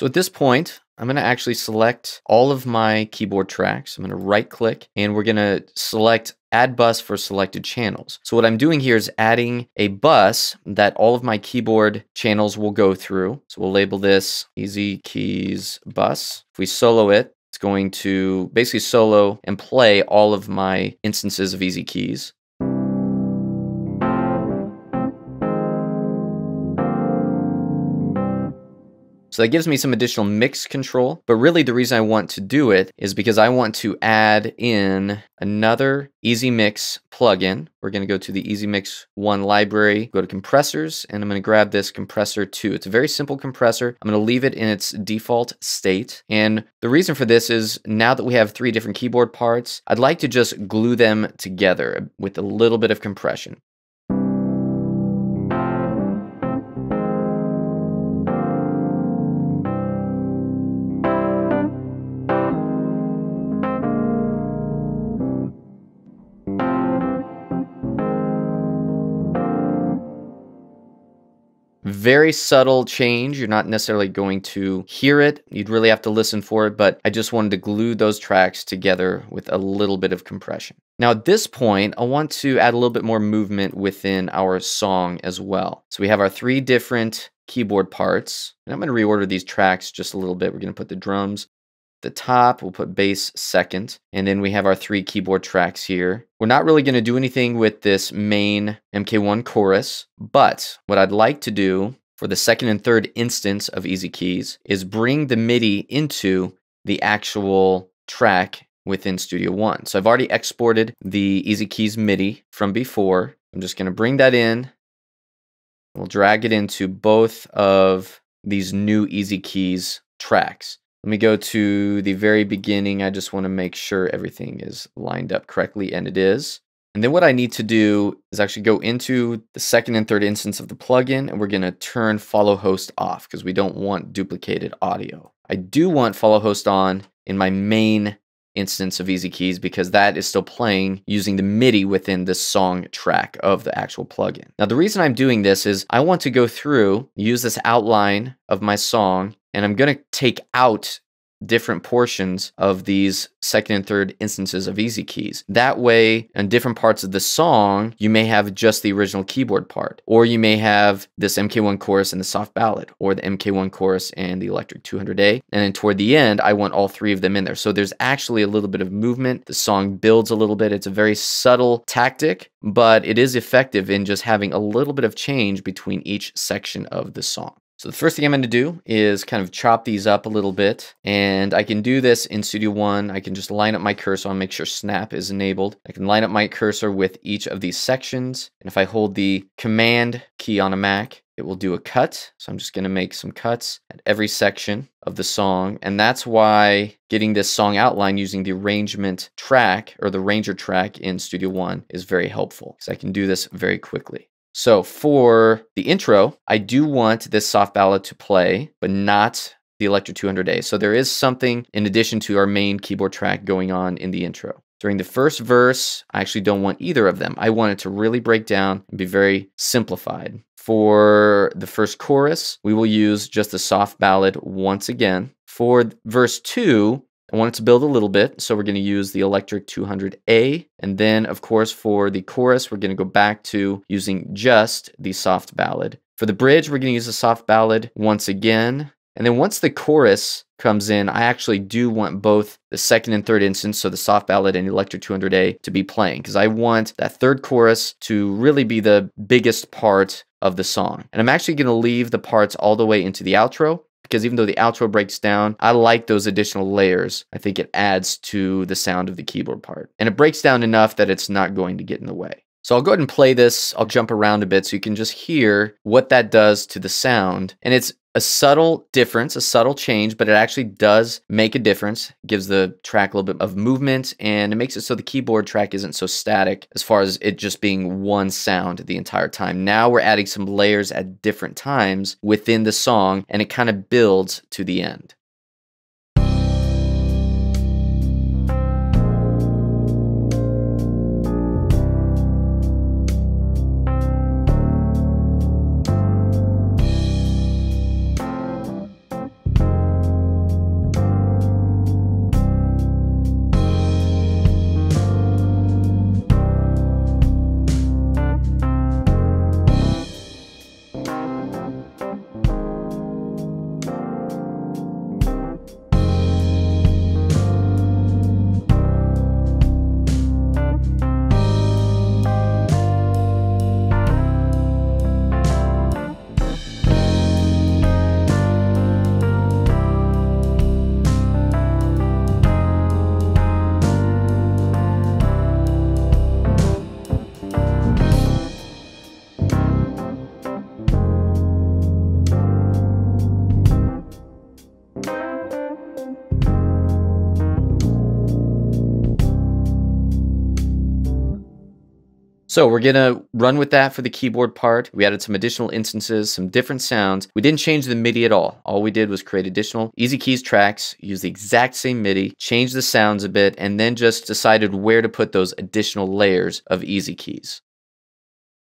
So at this point, I'm going to actually select all of my keyboard tracks. I'm going to right click and we're going to select add bus for selected channels. So what I'm doing here is adding a bus that all of my keyboard channels will go through. So we'll label this EZKeys bus. If we solo it, it's going to basically solo and play all of my instances of EZKeys. So that gives me some additional mix control. But really the reason I want to do it is because I want to add in another EZmix plugin. We're going to go to the EZmix 1 library, go to compressors, and I'm going to grab this compressor 2. It's a very simple compressor. I'm going to leave it in its default state. And the reason for this is now that we have three different keyboard parts, I'd like to just glue them together with a little bit of compression. Very subtle change. You're not necessarily going to hear it. You'd really have to listen for it, but I just wanted to glue those tracks together with a little bit of compression. Now at this point, I want to add a little bit more movement within our song as well. So we have our three different keyboard parts. And I'm going to reorder these tracks just a little bit. We're going to put the drums the top, we'll put bass second, and then we have our three keyboard tracks here. We're not really going to do anything with this main MK1 chorus, but what I'd like to do for the second and third instance of EZKeys is bring the MIDI into the actual track within Studio One. So I've already exported the EZKeys MIDI from before. I'm just going to bring that in. We'll drag it into both of these new EZKeys tracks. Let me go to the very beginning. I just want to make sure everything is lined up correctly, and it is. And then what I need to do is actually go into the second and third instance of the plugin, and we're going to turn follow host off because we don't want duplicated audio. I do want follow host on in my main instance of EZKeys because that is still playing using the MIDI within the song track of the actual plugin. Now, the reason I'm doing this is I want to go through, use this outline of my song, and I'm going to take out different portions of these second and third instances of EZKeys. That way, in different parts of the song, you may have just the original keyboard part, or you may have this MK1 chorus and the soft ballad, or the MK1 chorus and the electric 200A. And then toward the end, I want all three of them in there. So there's actually a little bit of movement. The song builds a little bit. It's a very subtle tactic, but it is effective in just having a little bit of change between each section of the song. So the first thing I'm going to do is kind of chop these up a little bit. And I can do this in Studio One. I can just line up my cursor and make sure snap is enabled. I can line up my cursor with each of these sections. And if I hold the command key on a Mac, it will do a cut. So I'm just going to make some cuts at every section of the song. And that's why getting this song outline using the arrangement track or the ranger track in Studio One is very helpful because I can do this very quickly. So for the intro, I do want this soft ballad to play, but not the Electric 200A. So there is something in addition to our main keyboard track going on in the intro. During the first verse, I actually don't want either of them. I want it to really break down and be very simplified. For the first chorus, we will use just the soft ballad once again. For verse 2, I want it to build a little bit, so we're going to use the Electric 200A. And then, of course, for the chorus, we're going to go back to using just the soft ballad. For the bridge, we're going to use the soft ballad once again. And then once the chorus comes in, I actually do want both the second and third instance, so the soft ballad and Electric 200A, to be playing because I want that third chorus to really be the biggest part of the song. And I'm actually going to leave the parts all the way into the outro because even though the outro breaks down, I like those additional layers. I think it adds to the sound of the keyboard part. And it breaks down enough that it's not going to get in the way. So I'll go ahead and play this. I'll jump around a bit so you can just hear what that does to the sound. And it's a subtle difference, a subtle change, but it actually does make a difference. Gives the track a little bit of movement and it makes it so the keyboard track isn't so static as far as it just being one sound the entire time. Now we're adding some layers at different times within the song and it kind of builds to the end. So we're gonna run with that for the keyboard part. We added some additional instances, some different sounds. We didn't change the MIDI at all. All we did was create additional EZKeys tracks, use the exact same MIDI, change the sounds a bit, and then just decided where to put those additional layers of EZKeys.